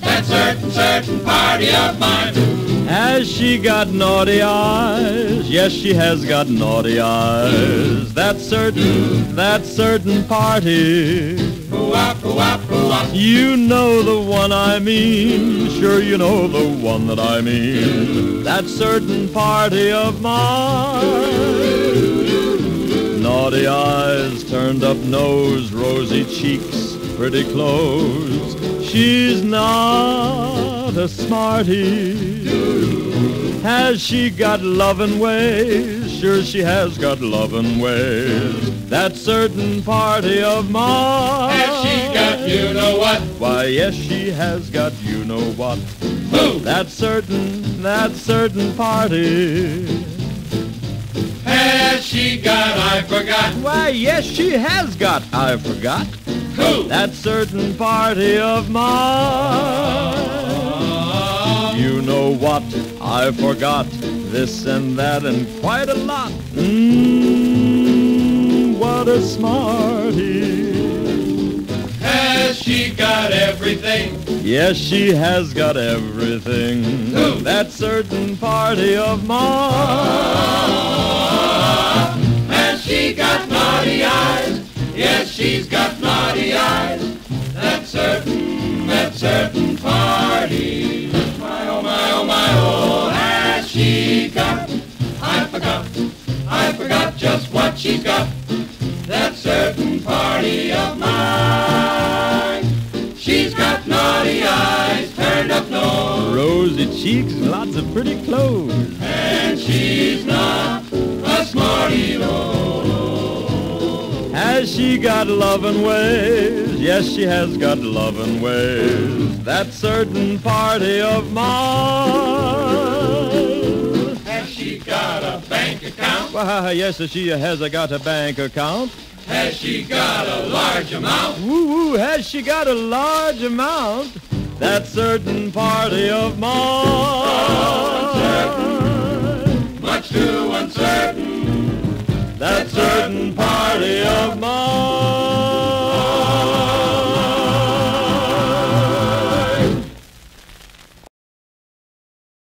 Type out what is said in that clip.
That certain, certain party of mine. Has she got naughty eyes? Yes, she has got naughty eyes. That certain, that certain party. You know the one I mean. Sure, you know the one that I mean. That certain party of mine. Naughty eyes, turned up nose, rosy cheeks, pretty clothes. She's not a smarty. Has she got lovin' ways? Sure she has got lovin' ways. That certain party of mine. Has she got you know what? Why, yes, she has got you know what. Who? That certain, that certain party. Has she got I forgot? Why, yes, she has got, I forgot. Who? That certain party of mine. You know what? I forgot this and that and quite a lot. Mmm, what a smarty. Has she got everything? Yes, she has got everything. Who? That certain party of mine. Has she got naughty eyes? Yes, she's got she got? I forgot, I forgot just what she's got. That certain party of mine. She's got naughty eyes, turned up nose, Rosy cheeks and lots of pretty clothes. and she's not a smarty Has she got lovin' ways? Yes, she has got lovin' ways. That certain party of mine. Why, yes, she has got a bank account. Has she got a large amount? Woo woo, has she got a large amount? That certain party of mine. Much too uncertain. That certain party of mine.